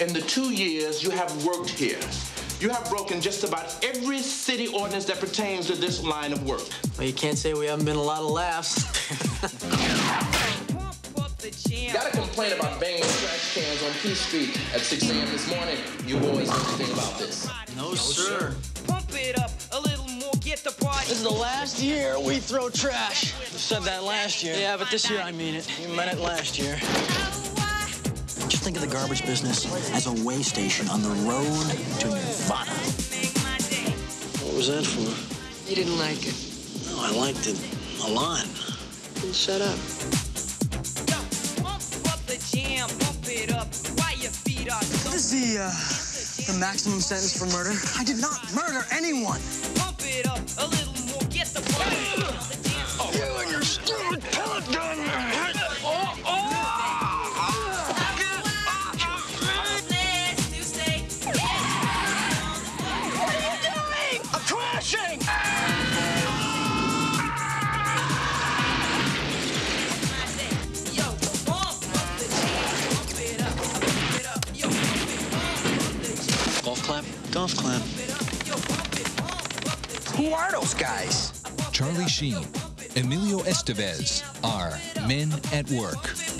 in the two years you have worked here, you have broken just about every city ordinance that pertains to this line of work. Well, you can't say we haven't been a lot of laughs. Got a complaint about banging trash cans on P Street at 6 a.m. this morning. You boys know anything about this? No, sir. Pump it up a little more, get the party. This is the last year we throw trash. You said that last year. Yeah, but this year I mean it. You meant it last year. Just think of the garbage business as a way station on the road to Nirvana. What was that for? You didn't like it. No, I liked it a lot. Then shut up. Pump up the jam, pump it up while your feet are What is the, uh, the maximum sentence for murder? I did not murder anyone. Up the Who are those guys? Charlie Sheen, Emilio Estevez are Men at Work.